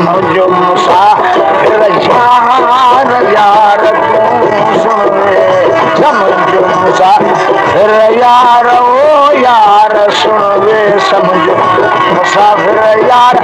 منهنجو مسا جان يار تون سڻي سمجهو مصالحو يار سڻوي سمجهو. مسافر يار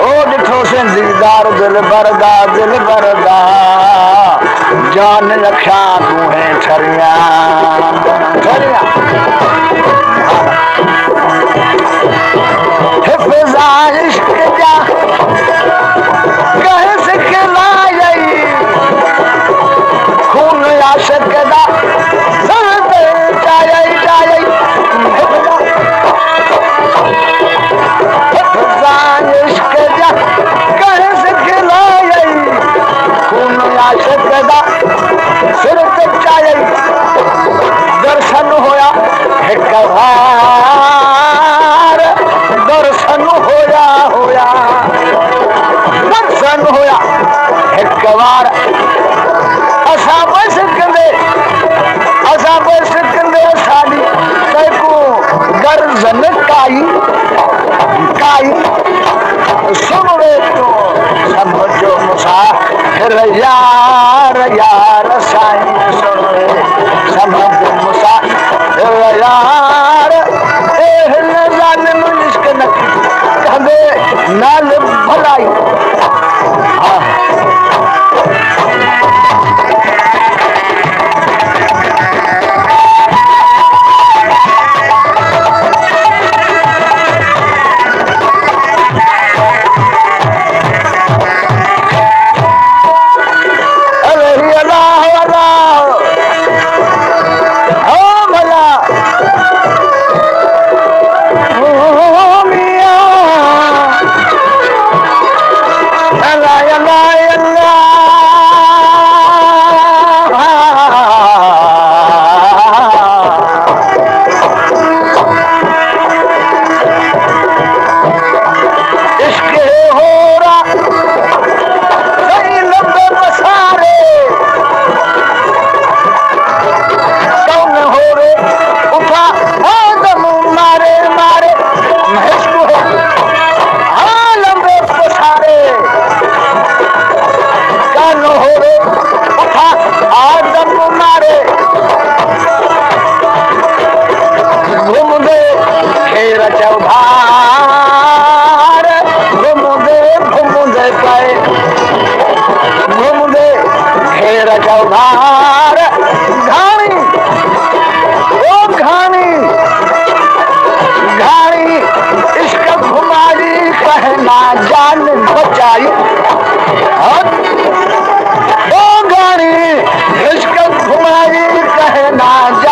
او ڏٺو سڄي دار دل ڀردا دل ڀردا. گيان لکيان تون ڇريا ਕਰਦਾ ਸਿਰ ਤੇ ਚਾਇਲ ਦਰਸ਼ਨ ਹੋਇਆ ਇੱਕ ਵਾਰ ਦਰਸ਼ਨ ਹੋਇਆ ਹੋਇਆ ਦਰਸ਼ਨ ਹੋਇਆ ਇੱਕ ਵਾਰ ਅਸਾਂ ਬਸ ਕਹਿੰਦੇ ਅਸਾਂ ਬਸ ਕਹਿੰਦੇ ਸਾਡੀ ਕਹਿ ਕੋ ਦਰਜ਼ਨ ਕਾਈ ਕਾਈ ਸੁਣ ਲੈ ਤੋ यार यार साईं मूंसां यार मुस नाल भलाई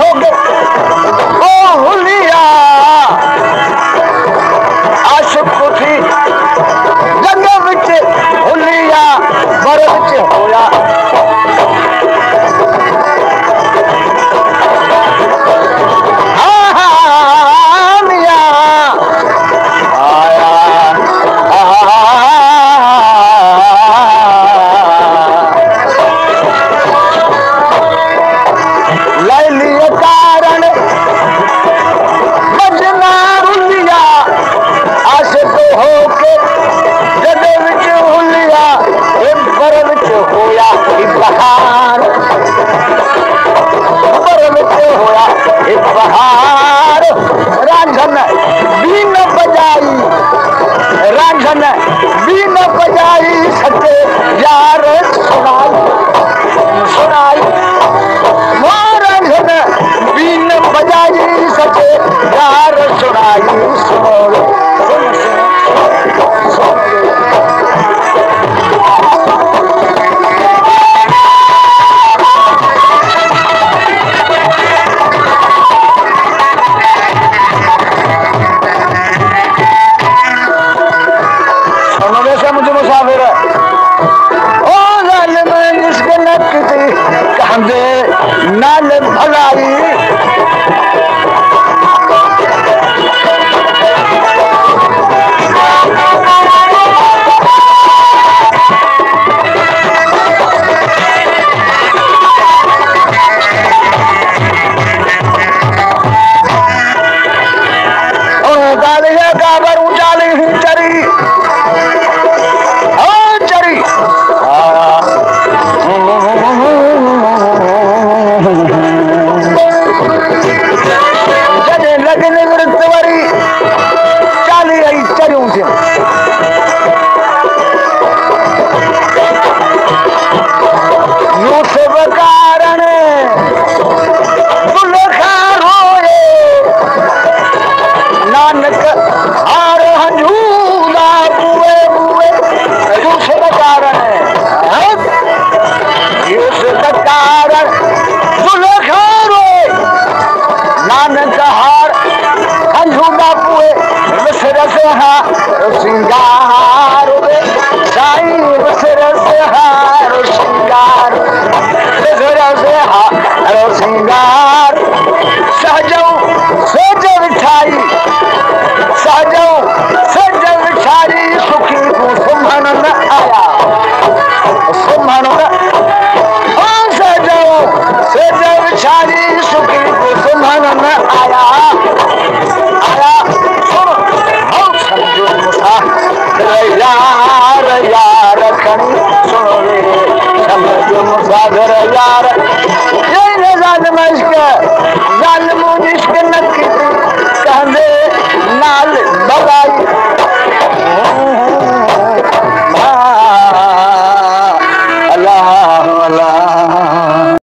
हो جڏهن هئا پهار راج ۾ راج ۾ श्रंगाराई वसर हारो श्रींगारो श्रंगार सहजो सोजो विठाई सहजो مسافر یار یہی نزد مشک ظلم و عشق نکی کہندے نال بغائی